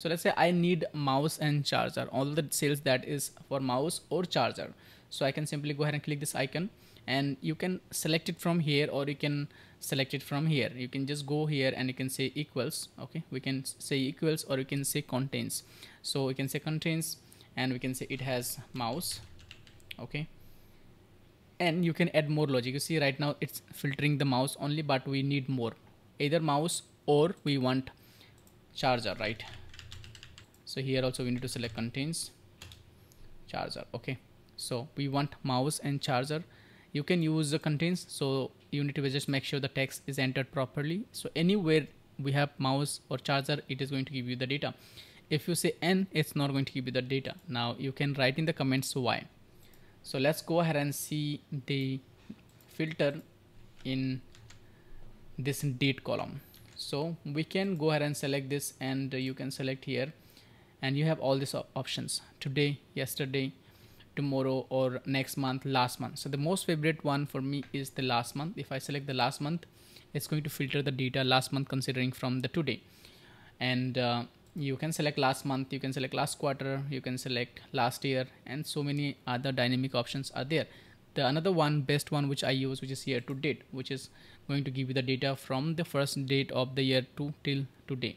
so let's say i need mouse and charger. All the sales that is for mouse or charger. So i can simply go ahead and click this icon and you can select it from here or you can select it from here. You can just go here and you can say equals. Okay we can say equals or you can say contains. So we can say contains and we can say it has mouse. Okay. And you can add more logic. You see right now it's filtering the mouse only but we need more. Either mouse or we want charger right so here also we need to select contains. Charger okay. So we want mouse and charger. You can use the contains. So you need to just make sure the text is entered properly. So anywhere we have mouse or charger it is going to give you the data. If you say n it's not going to give you the data. Now you can write in the comments why. So let's go ahead and see the filter in this date column. So we can go ahead and select this and you can select here and you have all these options. Today yesterday tomorrow or next month last month. So the most favorite one for me is the last month. If I select the last month it's going to filter the data last month considering from the today. And uh, you can select last month you can select last quarter you can select last year and so many other dynamic options are there. The another one best one which I use which is year to date which is going to give you the data from the first date of the year to till today